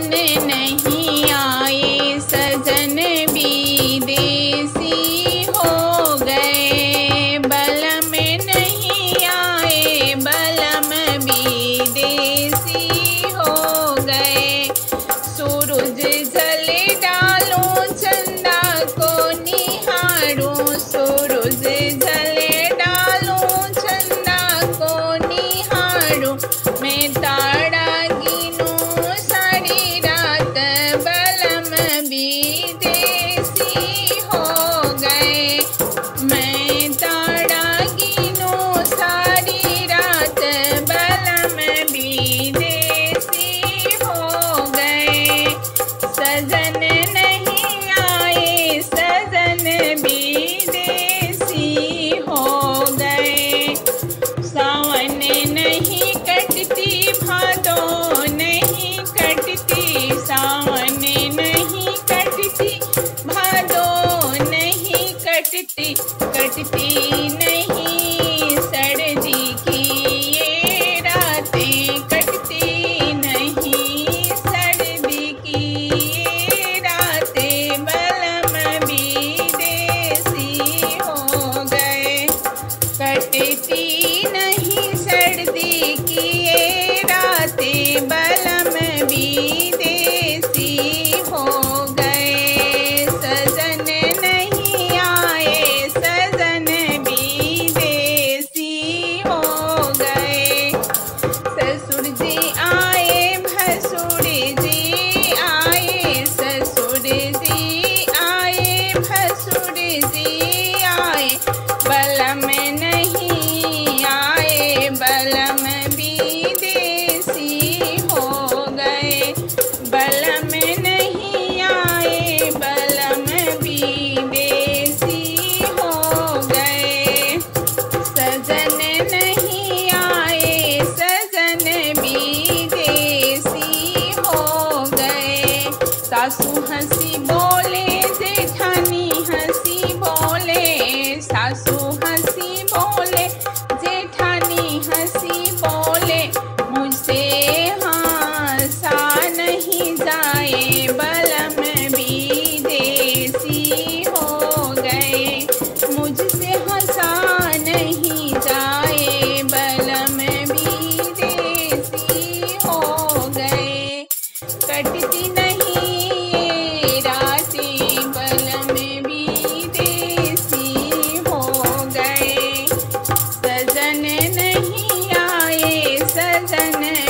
मन ಕಟ್ಟಿತಿ ಕಟ್ಟಿತೀನೇ नहीं आए सजन